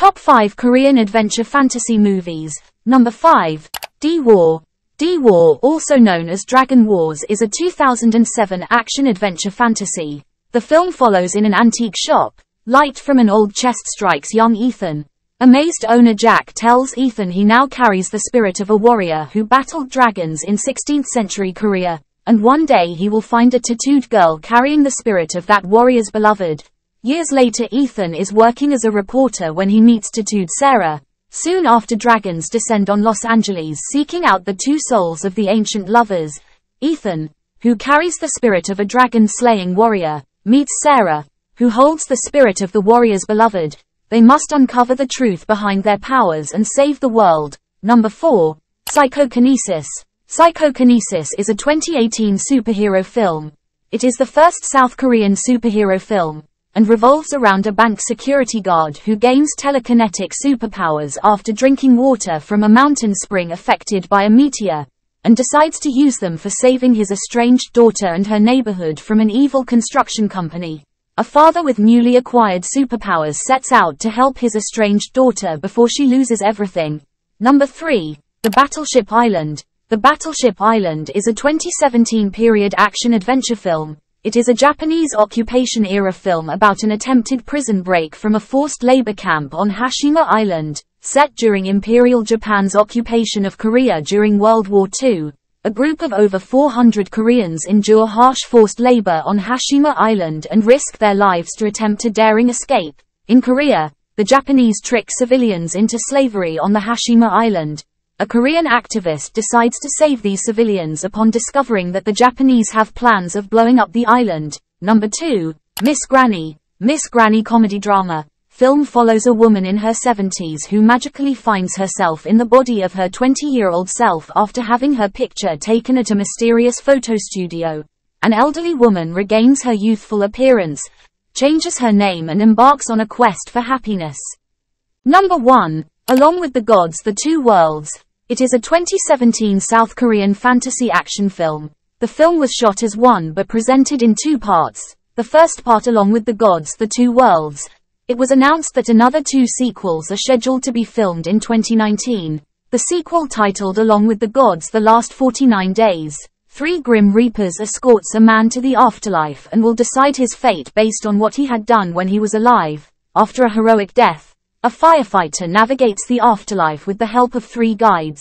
Top 5 Korean Adventure Fantasy Movies. Number 5. D-War. D-War, also known as Dragon Wars, is a 2007 action-adventure fantasy. The film follows in an antique shop. Light from an old chest strikes young Ethan. Amazed owner Jack tells Ethan he now carries the spirit of a warrior who battled dragons in 16th century Korea, and one day he will find a tattooed girl carrying the spirit of that warrior's beloved. Years later Ethan is working as a reporter when he meets tattooed Sarah. Soon after dragons descend on Los Angeles seeking out the two souls of the ancient lovers, Ethan, who carries the spirit of a dragon-slaying warrior, meets Sarah, who holds the spirit of the warrior's beloved, they must uncover the truth behind their powers and save the world. Number 4. Psychokinesis. Psychokinesis is a 2018 superhero film. It is the first South Korean superhero film, and revolves around a bank security guard who gains telekinetic superpowers after drinking water from a mountain spring affected by a meteor, and decides to use them for saving his estranged daughter and her neighborhood from an evil construction company. A father with newly acquired superpowers sets out to help his estranged daughter before she loses everything. Number 3. The Battleship Island. The Battleship Island is a 2017 period action-adventure film. It is a Japanese occupation-era film about an attempted prison break from a forced labor camp on Hashima Island, set during Imperial Japan's occupation of Korea during World War II. A group of over 400 Koreans endure harsh forced labor on Hashima Island and risk their lives to attempt a daring escape. In Korea, the Japanese trick civilians into slavery on the Hashima Island. A Korean activist decides to save these civilians upon discovering that the Japanese have plans of blowing up the island. Number 2. Miss Granny. Miss Granny comedy drama film follows a woman in her 70s who magically finds herself in the body of her 20-year-old self after having her picture taken at a mysterious photo studio. An elderly woman regains her youthful appearance, changes her name and embarks on a quest for happiness. Number 1. Along with the Gods The Two Worlds. It is a 2017 South Korean fantasy action film. The film was shot as one but presented in two parts. The first part along with the Gods The Two Worlds it was announced that another two sequels are scheduled to be filmed in 2019. The sequel titled Along with the Gods The Last 49 Days. Three Grim Reapers escorts a man to the afterlife and will decide his fate based on what he had done when he was alive. After a heroic death, a firefighter navigates the afterlife with the help of three guides.